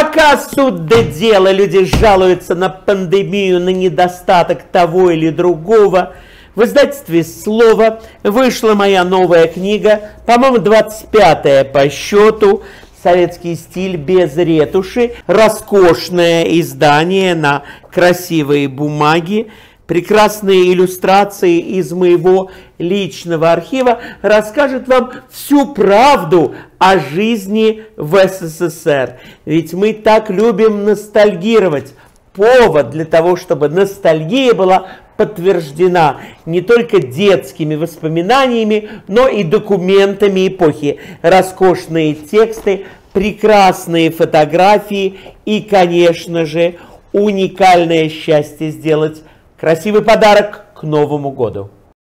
Пока суд до дела, люди жалуются на пандемию, на недостаток того или другого. В издательстве «Слово» вышла моя новая книга, по-моему, 25-я по счету, «Советский стиль без ретуши», роскошное издание на красивой бумаге, прекрасные иллюстрации из моего личного архива расскажут вам всю правду о жизни в СССР. Ведь мы так любим ностальгировать. Повод для того, чтобы ностальгия была подтверждена не только детскими воспоминаниями, но и документами эпохи. Роскошные тексты, прекрасные фотографии и, конечно же, уникальное счастье сделать Красивый подарок к Новому году.